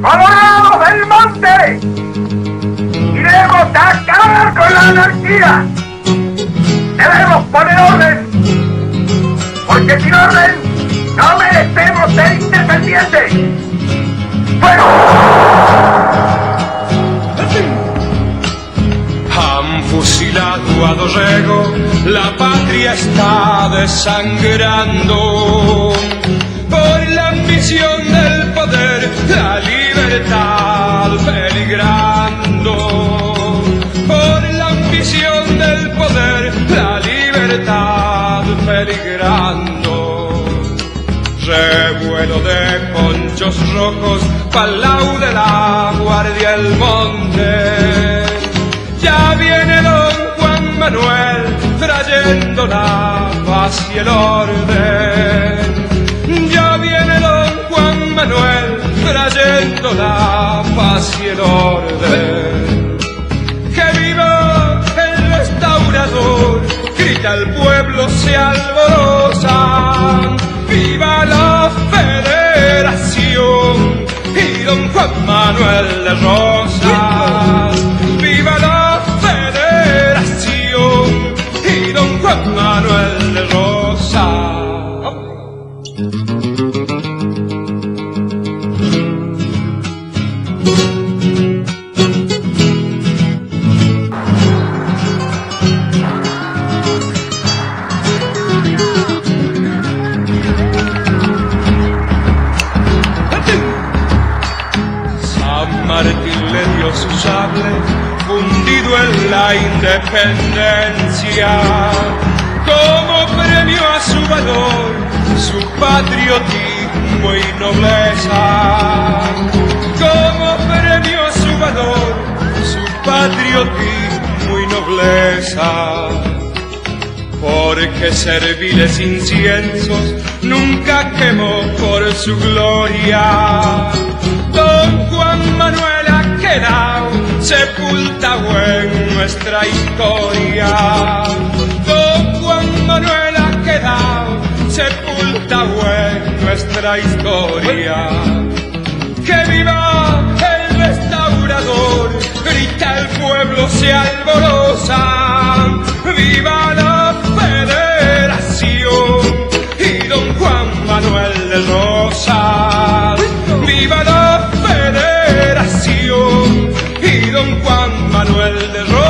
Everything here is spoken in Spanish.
¡Colorados del monte! ¡Iremos a acabar con la anarquía! ¡Debemos poner orden! Porque sin orden no merecemos ser independientes. ¡Fuego! Han fusilado a Dorrego, la patria está desangrando Por la ambición del poder, la libertad peligrando. Revuelo de ponchos rojos, palau de la guardia el monte. Ya viene don Juan Manuel trayendo la paz y el orden. Ya viene don Juan Manuel trayendo la paz y el orden. Grita el pueblo, se alborosa. ¡Viva la federación! Y don Juan Manuel de Rosas. ¡Viva la federación! Y don Juan Manuel de Rosas. Martín le dio su sable, fundido en la independencia, como premio a su valor, su patriotismo y nobleza. Como premio a su valor, su patriotismo y nobleza porque serviles inciensos nunca quemó por su gloria. Quedado sepultado en nuestra historia. Don Juan Manuel ha quedado sepultado en nuestra historia. ¡Que viva el restaurador! Grita el pueblo, se alborosa. ¡Viva la federación! Y don Juan Manuel de Rosa. Juan Manuel de Ro